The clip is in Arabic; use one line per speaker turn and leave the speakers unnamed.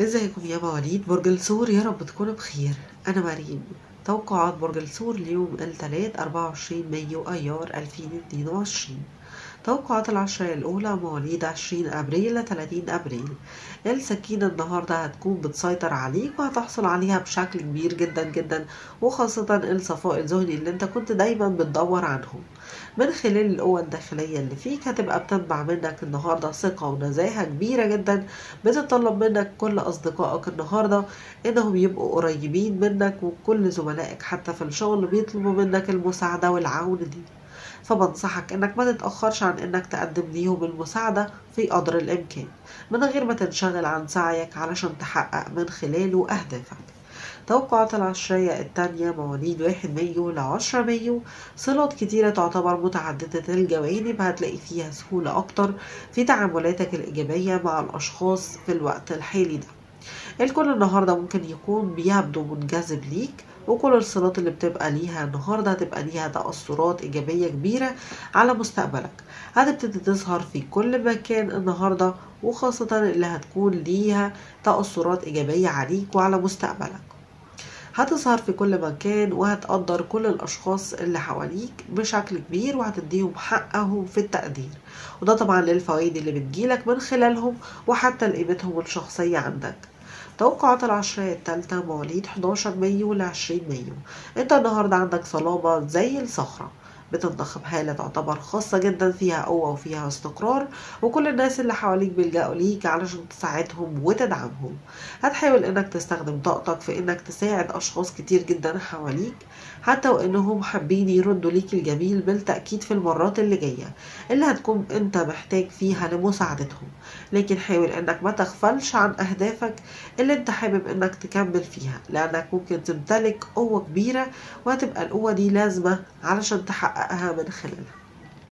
ازيكم يا مواليد برج الثور يا رب تكونوا بخير. أنا مريم. توقعات برج الثور ليوم الثلاث 24 مايو أيار 2022 توقعات العشرية الأولى مواليد 20 أبريل ل 30 أبريل. السكينة النهاردة هتكون بتسيطر عليك وهتحصل عليها بشكل كبير جدا جدا وخاصة الصفاء الذهني اللي أنت كنت دايما بتدور عنهم. من خلال القوة الداخلية اللي فيك هتبقى بتنبع منك النهاردة ثقة ونزاهة كبيرة جدا بتطلب منك كل أصدقائك النهاردة إنهم يبقوا قريبين منك وكل زملائك حتى في الشغل بيطلبوا منك المساعدة والعون دي. فبنصحك إنك ما تتأخرش عن إنك تقدم ليهم المساعدة في قدر الإمكان من غير ما تنشغل عن سعيك علشان تحقق من خلاله أهدافك. توقعات العشرية التانية مواليد واحد مايو لعشرة مايو. صلات كتيرة تعتبر متعددة الجوانب هتلاقي فيها سهولة أكتر في تعاملاتك الإيجابية مع الأشخاص في الوقت الحالي ده. الكل النهاردة ممكن يكون بيبدو منجذب ليك وكل الصلات اللي بتبقى ليها النهاردة هتبقى ليها تأثرات إيجابية كبيرة على مستقبلك. هتبتدي تظهر في كل مكان النهاردة وخاصة اللي هتكون ليها تأثرات إيجابية عليك وعلى مستقبلك. هتظهر في كل مكان وهتقدر كل الأشخاص اللي حواليك بشكل كبير وهتديهم حقهم في التقدير. وده طبعا للفوائد اللي بتجيلك من خلالهم وحتى لقيمتهم الشخصية عندك. توقعات العشرية التالتة مواليد 11 مايو ل 20 مايو. انت النهاردة عندك صلابة زي الصخرة. بتنضخ بحالة تعتبر خاصة جدا فيها قوة وفيها استقرار وكل الناس اللي حواليك بيلجأوا ليك علشان تساعدهم وتدعمهم. هتحاول إنك تستخدم طاقتك في إنك تساعد أشخاص كتير جدا حواليك حتى وإنهم حابين يردوا ليك الجميل بالتأكيد في المرات اللي جاية اللي هتكون أنت محتاج فيها لمساعدتهم. لكن حاول إنك ما تغفلش عن أهدافك اللي أنت حابب إنك تكمل فيها لأنك ممكن تمتلك قوة كبيرة وهتبقى القوة دي لازمة علشان تحققها من خلالها.